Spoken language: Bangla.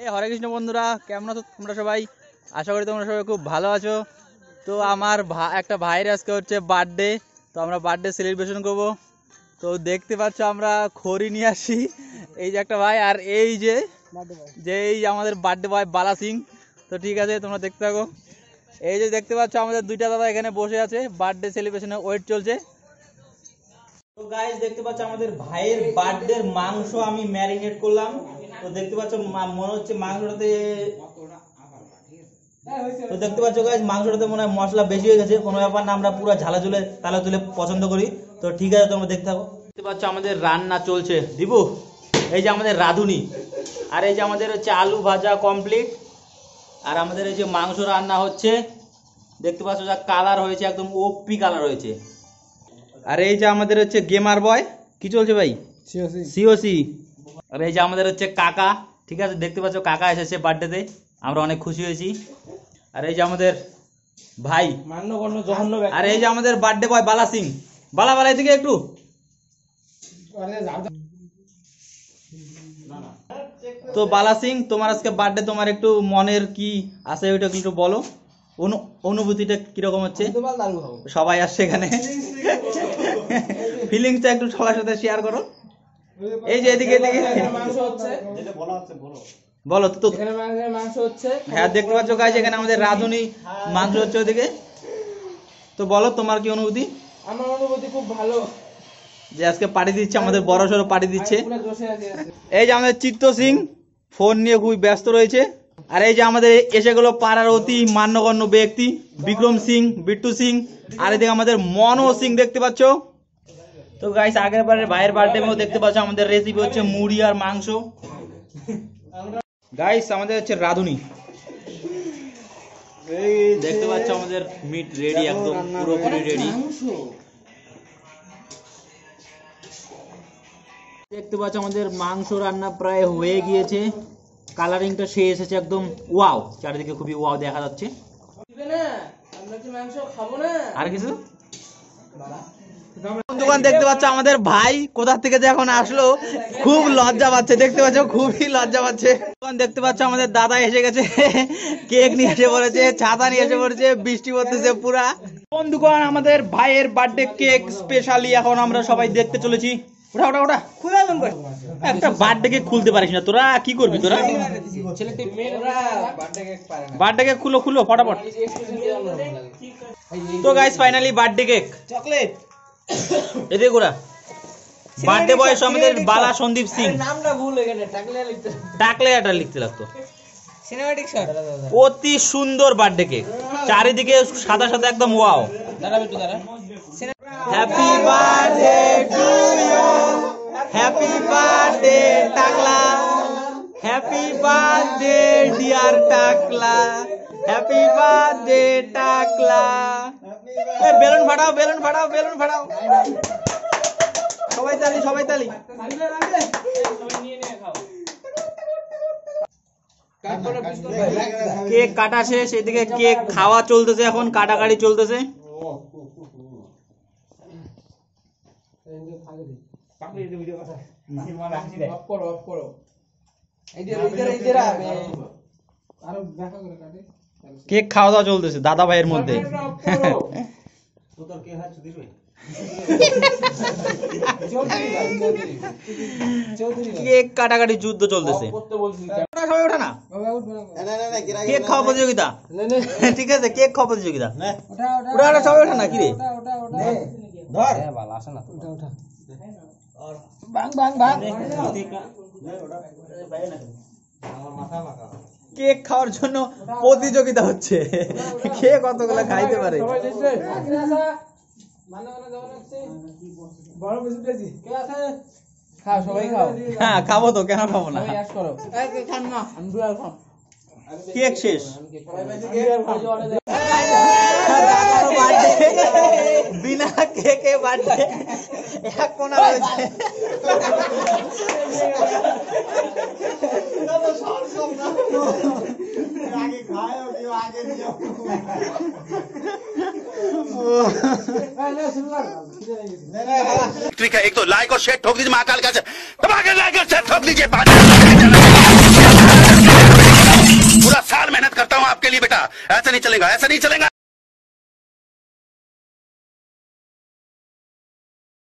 এই হরে কৃষ্ণ বন্ধুরা, কেমন আছো তোমরা সবাই? আশা করি তোমরা সবাই খুব ভালো আছো। তো আমার একটা ভাইয়ের আজকে হচ্ছে বার্থডে তো আমরা বার্থডে সেলিব্রেশন করব। তো দেখতে পাচ্ছ আমরা খড়ি নিয়ে আসি। এই যে একটা ভাই, আর এই যে যে এই আমাদের বার্থডে বয় বালা সিং। তো ঠিক আছে, তোমরা দেখতে থাকো। এই যে দেখতে পাচ্ছ আমাদের দুইটা দাদা এখানে বসে আছে বার্থডে সেলিব্রেশনে ওয়েট চলছে। তো গাইজ দেখতে পাচ্ছ আমাদের ভাইয়ের বার্থডে মাংস আমি ম্যারিনেট করলাম। তো দেখতে পাচ্ছ মা- মনে হচ্ছে মাংসটাতে তো দেখতে পাচ্ছ গাইস মাংসটাতে মনে হয় মশলা বেশি হয়ে গেছে। কোনো ব্যাপার না আমরা পুরো ঝালা ঝুলে তালা তুলে পছন্দ করি। তো ঠিক আছে তোমরা দেখতে থাকো। দেখতে পাচ্ছ আমাদের রান্না চলছে। দিবু এই যে আমাদের রাঁধুনি আর এই যে আমাদের হচ্ছে আলু ভাজা কমপ্লিট আর আমাদের এই যে মাংস রান্না হচ্ছে দেখতে পাচ্ছ যা কালার হয়েছে একদম ওপি কালার হয়েছে। আর এই যে আমাদের হচ্ছে গেমার বয় কি চলছে ভাই? সিওসি আর এই যে আমাদের হচ্ছে কাকা ঠিক আছে? দেখতে পাচ্ছ কাকা এসেছে বার্থডেতে আমরা অনেক খুশি হয়েছি। আর এই যে আমাদের ভাই আর এই যে আমাদের বার্থডে বয় বালা সিং। বালা বালা এদিকে একটু। তো বালা সিং তোমার আজকে বার্থডে তোমার একটু মনের কি আছে ওইটা একটু বলো? অনু- অনুভূতিটা কীরকম হচ্ছে? সবাই আসছে এখানে। ফিলিংসটা একটু সবার সাথে শেয়ার করো। এই যে এদিকে এদিকে। মাংস হচ্ছে। যেটা বলা হচ্ছে বলো। বলো তো এখানে মাংস- মাংস হচ্ছে। হ্যাঁ দেখতে পাচ্ছ গাছ এখানে আমাদের রাঁধুনি মাংস হচ্ছে ওদিকে। তো বলো তোমার কি অনুভূতি? আমার অনুভূতি খুব ভালো। যে আজকে পাড়ি দিচ্ছে আমাদের বড় সড়ো পাড়ি দিচ্ছে। এই যে আমাদের চিত্ত সিং ফোন নিয়ে খুবই ব্যস্ত রয়েছে। আর এই যে আমাদের এসে গেল পাড়ার অতি মান্যগণ্য ব্যক্তি বিক্রম সিং বিট্টু সিং। আর এদিকে আমাদের মনো সিং দেখতে পাচ্ছ। তো গাইস আগের বারের ভাইয়ের বার্থডে দেখতে পাচ্ছ আমাদের রেসিপি হচ্ছে মুড়ি আর মাংস। গাইস আমাদের হচ্ছে রাঁধুনি। দেখতে পাচ্ছ আমাদের মিট রেডি একদম পুরোপুরি রেডি দেখতে পাচ্ছ আমাদের মাংস রান্না প্রায় হয়ে গিয়েছে। কালারিংটা সে এসেছে একদম ওয়াও চারিদিকে খুবই ওয়াও দেখা যাচ্ছে। দিবে না আমরা কি মাংস খাব না? আর কিছু? দোকান দেখতে পাচ্ছ, আমাদের ভাই কোথা থেকে যে এখন আসলো, খুব লজ্জা পাচ্ছে, দেখতে পাচ্ছ, খুবই লজ্জা পাচ্ছে। দেখতে পাচ্ছ, আমাদের দাদা এসে গেছে, কেক নিয়ে এসে পড়েছে, ছাতা নিয়ে এসে পড়েছে, বৃষ্টি পড়তেছে পুরা। বন্ধুগণ আমাদের ভাইয়ের বার্থডে কেক স্পেশালি এখন আমরা সবাই দেখতে চলেছি। একটা বার্থডে কেক খুলতে পারিস না, তোরা কি করবি তোরা? বার্থডে কেক খুলো খুলো, ফটাফট। তো guys finally birthday cake chocolate এদিকে গোড়া বার্থডে বয়স আমাদের বালা সন্দীপ সিং। নামটা ভুল এখানে টাকলে লিখতে ডাকলে এটা লিখতে লাগতো। সিনেমাটিক শট অতি সুন্দর বার্থডে কেক। চারিদিকে সাদা সাদা একদম ওয়াও দাঁড়াবে একটু দাঁড়া happy birthday to you happy birthday Takla. Happy birthday dear Takla. Happy birthday Takla. Balloon ফাটাও বেলুন ফাটাও বেলুন ফাটাও সবাই তালি সবাই তালি কেক কাটা শেষ এদিকে কেক খাওয়া চলতেছে এখন কাটাকাটি চলতেছে আরও দেখা করে কাটে কেক খাওয়া দাওয়া চলতেছে দাদা ভাইয়ের মধ্যে। কেক কাটাকাটি যুদ্ধ চলতেছে। করতে বলছি ওঠা, সবাই ওঠা না কেক খাওয়া প্রতিযোগিতা? নে নে ঠিক আছে কেক খাওয়া প্রতিযোগিতা? ওটা ওটা সবাই ওঠা না কি রে? ওটা ওটা ওটা ধর আসে না ওটা ওটা বাং বাং বাং কেক খাওয়ার জন্য প্রতিযোগিতা হচ্ছে। কে কতগুলো খাইতে পারে? সবাই দিচ্ছে। যেমন হচ্ছে বড় বেশি পেয়েছি কে আছে? খাও সবাই খাও। হ্যাঁ খাব তো কেন খাব না? কেক শেষ। সবাই বেশি দুয়ার খাম। দাদারও বার্থডে। ठीक है एक तो लाइक और शेयर ठोक दीजिए महाकाल का दबाकर लाइक और शेयर ठोक दीजिए पूरा साल मेहनत करता हूँ आपके लिए बेटा। ऐसा नहीं चलेगा, ऐसा नहीं चलेगा।